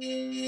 Música